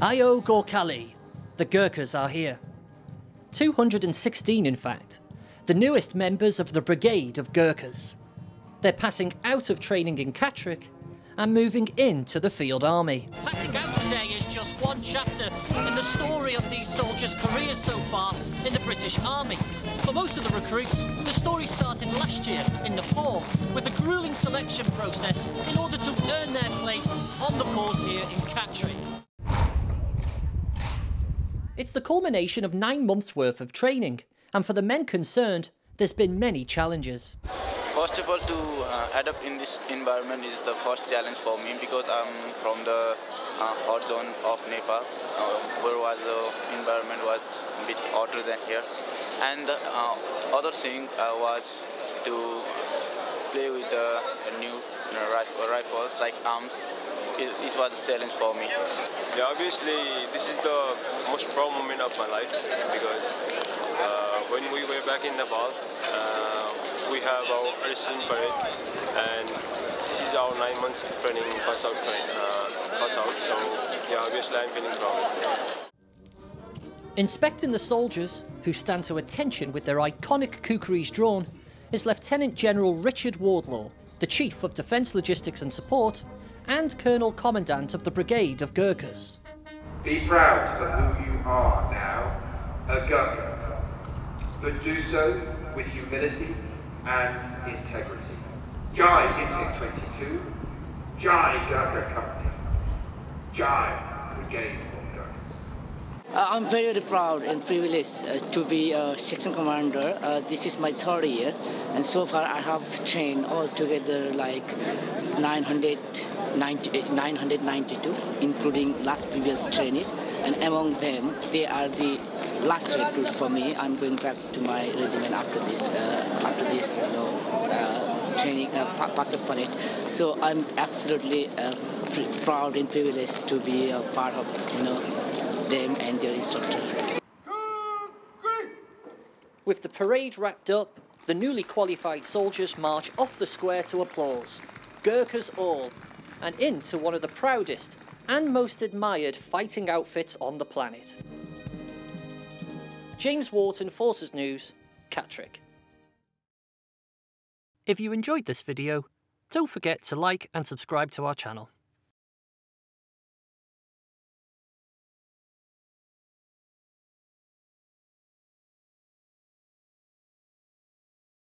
Ayo Gorkhali. The Gurkhas are here. 216 in fact. The newest members of the Brigade of Gurkhas. They're passing out of training in Catterick and moving into the field army. Passing out today is just one chapter in the story of these soldiers' careers so far in the British Army. For most of the recruits, the story started last year in Nepal with a grueling selection process in order to earn their place on the course here in Catterick. It's the culmination of nine months' worth of training, and for the men concerned, there's been many challenges. First of all, to uh, adapt in this environment is the first challenge for me because I'm from the uh, hot zone of Nepal, uh, where was the environment was a bit hotter than here. And the uh, other thing uh, was to play with the new rifles like arms. It, it, was a challenge for me. Yeah, obviously this is the most proud moment of my life because uh, when we were back in Nepal, uh, we have our attestation parade and this is our nine months training pass out train uh, pass out so yeah obviously I'm feeling proud. Inspecting the soldiers, who stand to attention with their iconic kukris drawn, is Lieutenant General Richard Wardlaw, the Chief of Defence Logistics and Support, and Colonel Commandant of the Brigade of Gurkhas. Be proud of who you are now, a Gurkha, but do so with humility and integrity. Jai Intake 22, Jai Gurkha Company, Jai Brigade I'm very, very proud and privileged uh, to be a section commander. Uh, this is my third year, and so far I have trained altogether like 990, 992, including last previous trainees. And among them, they are the last recruit for me. I'm going back to my regiment after this, uh, after this, you know, uh, training, uh, pass up on it. So I'm absolutely uh, proud and privileged to be a part of, you know, them and their instructor. With the parade wrapped up, the newly qualified soldiers march off the square to applause, Gurkhas all, and into one of the proudest and most admired fighting outfits on the planet. James Wharton, Forces News, Catterick. If you enjoyed this video, don't forget to like and subscribe to our channel.